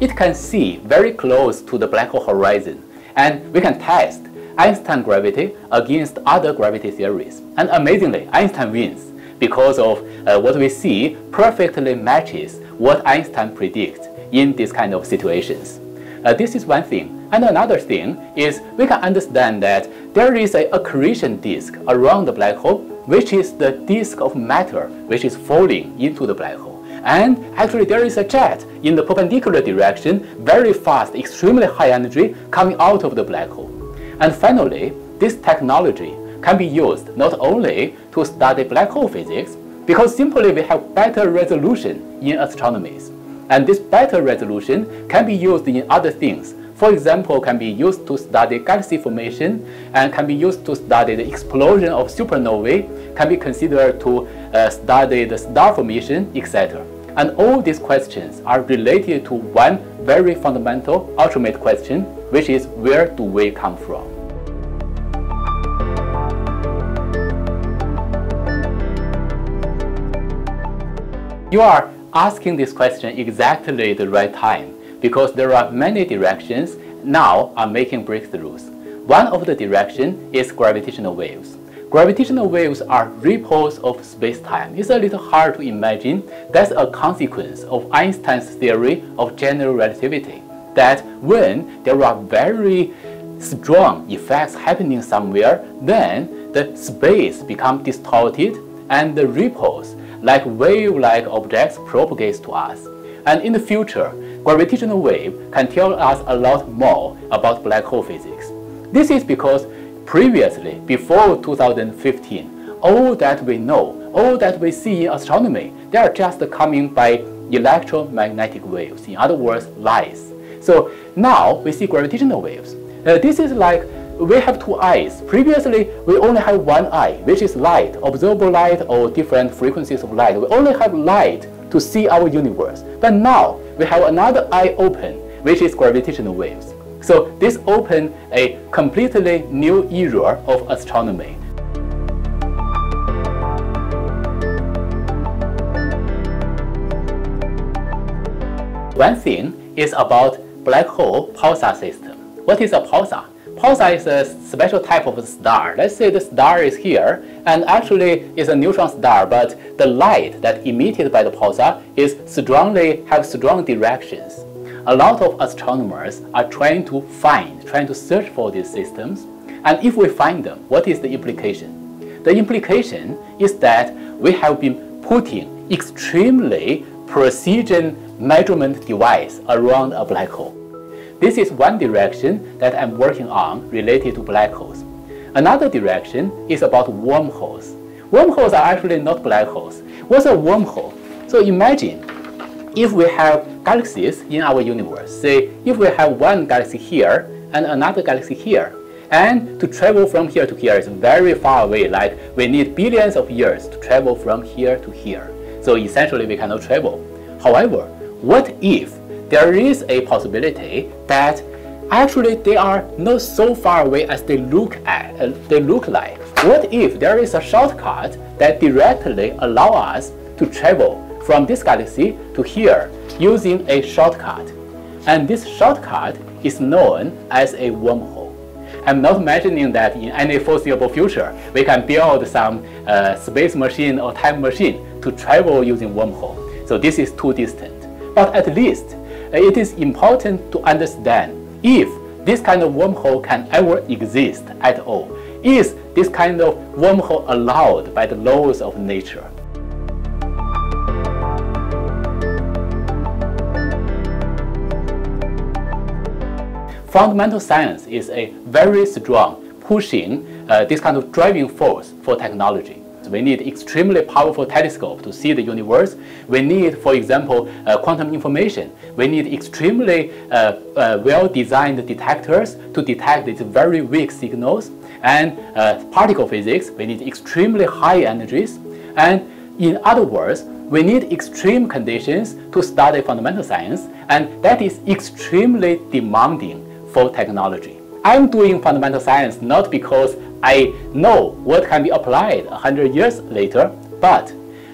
it can see very close to the black hole horizon, and we can test Einstein gravity against other gravity theories. And amazingly, Einstein wins because of uh, what we see perfectly matches what Einstein predicts in these kind of situations. Uh, this is one thing. And another thing is we can understand that there is a accretion disk around the black hole, which is the disk of matter which is falling into the black hole. And actually there is a jet in the perpendicular direction, very fast, extremely high energy coming out of the black hole. And finally, this technology can be used not only to study black hole physics, because simply we have better resolution in astronomy. And this better resolution can be used in other things. For example, can be used to study galaxy formation and can be used to study the explosion of supernovae, can be considered to uh, study the star formation, etc. And all these questions are related to one very fundamental ultimate question, which is where do we come from? You are asking this question exactly the right time because there are many directions now are making breakthroughs. One of the direction is gravitational waves. Gravitational waves are ripples of space-time. It's a little hard to imagine. That's a consequence of Einstein's theory of general relativity. That when there are very strong effects happening somewhere, then the space becomes distorted and the ripples like wave-like objects propagates to us. And in the future, gravitational wave can tell us a lot more about black hole physics. This is because previously, before 2015, all that we know, all that we see in astronomy, they are just coming by electromagnetic waves, in other words, lights. So now we see gravitational waves. Uh, this is like we have two eyes. Previously, we only have one eye, which is light, observable light or different frequencies of light. We only have light to see our universe. But now, we have another eye open, which is gravitational waves. So this opened a completely new era of astronomy. One thing is about black hole pulsar system. What is a pulsar? Pulsar is a special type of star. Let's say the star is here, and actually it's a neutron star, but the light that emitted by the pulsar is strongly have strong directions. A lot of astronomers are trying to find, trying to search for these systems, and if we find them, what is the implication? The implication is that we have been putting extremely precision measurement device around a black hole. This is one direction that I'm working on related to black holes. Another direction is about wormholes. Wormholes are actually not black holes. What's a wormhole? So imagine if we have galaxies in our universe, say if we have one galaxy here and another galaxy here, and to travel from here to here is very far away, like we need billions of years to travel from here to here. So essentially we cannot travel. However, what if there is a possibility that actually they are not so far away as they look at uh, they look like. What if there is a shortcut that directly allow us to travel from this galaxy to here using a shortcut? And this shortcut is known as a wormhole. I'm not imagining that in any foreseeable future we can build some uh, space machine or time machine to travel using wormhole. So this is too distant. But at least it is important to understand if this kind of wormhole can ever exist at all. Is this kind of wormhole allowed by the laws of nature? Fundamental science is a very strong pushing uh, this kind of driving force for technology. We need extremely powerful telescope to see the universe. We need, for example, uh, quantum information. We need extremely uh, uh, well-designed detectors to detect these very weak signals. And uh, particle physics, we need extremely high energies. And in other words, we need extreme conditions to study fundamental science, and that is extremely demanding for technology. I'm doing fundamental science not because I know what can be applied 100 years later, but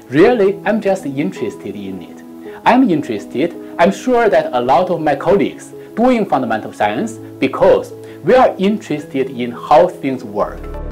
really I'm just interested in it. I'm interested. I'm sure that a lot of my colleagues doing fundamental science because we are interested in how things work.